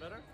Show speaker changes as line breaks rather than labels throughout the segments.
better?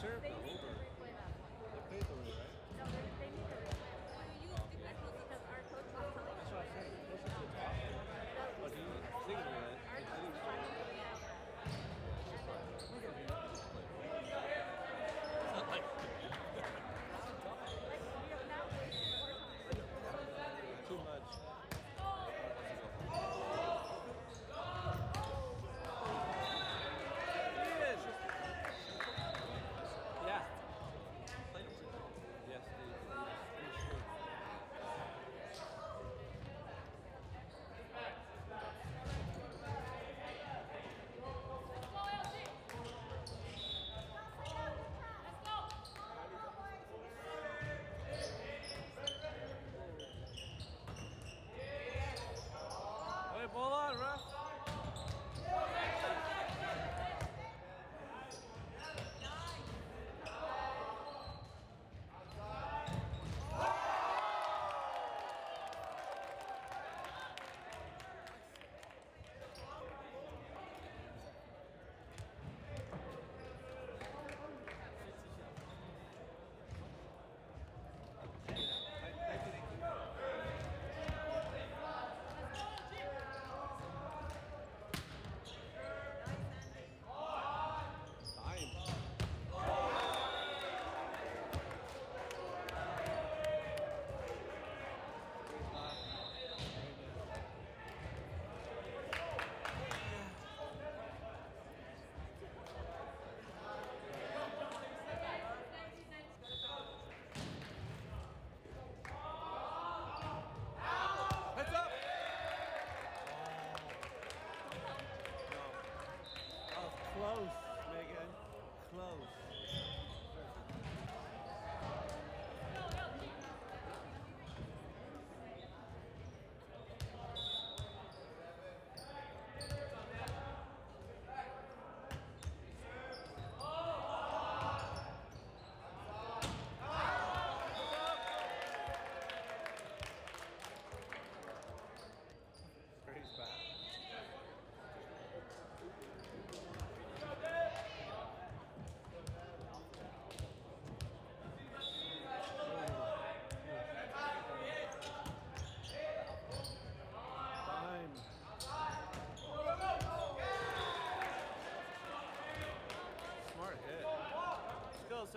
Served ball on, ref.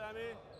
Sammy.